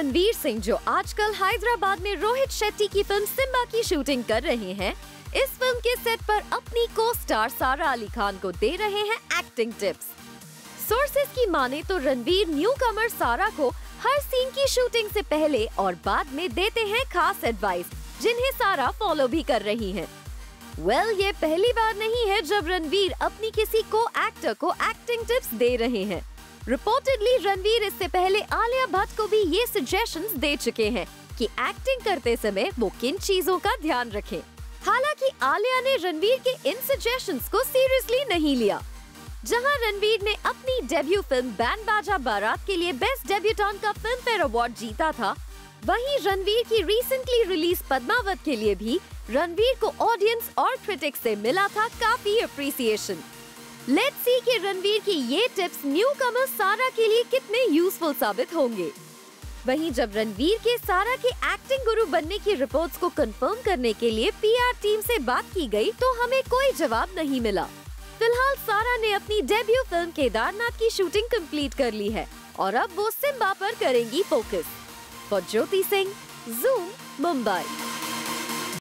रणवीर सिंह जो आजकल हैदराबाद में रोहित शेट्टी की फ़िल्म सिम्बा की शूटिंग कर रहे हैं इस फ़िल्म के सेट पर अपनी को स्टार सारा अली खान को दे रहे हैं एक्टिंग टिप्स सोर्सेज की माने तो रणवीर न्यू कमर सारा को हर सीन की शूटिंग से पहले और बाद में देते हैं खास एडवाइस जिन्हें सारा फॉलो भी कर रही हैं। वेल well, ये पहली बार नहीं है जब रणवीर अपनी किसी को एक्टर को एक्टिंग टिप्स दे रहे हैं रिपोर्टेडली रणवीर इससे पहले आलिया भट्ट को भी ये सजेशन दे चुके हैं कि एक्टिंग करते समय वो किन चीज़ों का ध्यान रखे। हालाँकि आलिया ने रणवीर के इन सजेशंस को सीरियसली नहीं लिया, जहाँ रणवीर ने अपनी डेब्यू फ़िल्म बैंड बाजा बारात के लिए बेस्ट डेब्यूटान का फ़िल्म फेयर अवार्ड जीता था। वहीं रणवीर की रिसेंटली रिलीज़ पद्मावत के लिए भी रणवीर को ऑडियंस और क्रिटिक्स से मिला था काफ़ी अप्रिसिएशन लेट्स सी कि रणवीर की ये टिप्स न्यू कमर सारा के लिए कितने यूजफुल साबित होंगे। वहीं जब रणवीर के सारा के एक्टिंग गुरु बनने की रिपोर्ट्स को कंफर्म करने के लिए पीआर टीम से बात की गई तो हमें कोई जवाब नहीं मिला। फ़िलहाल सारा ने अपनी डेब्यू फ़िल्म केदारनाथ की शूटिंग कंप्लीट कर ली है, और अब वो सिम्बा पर करेंगी focus for Jyoti Singh zoom Mumbai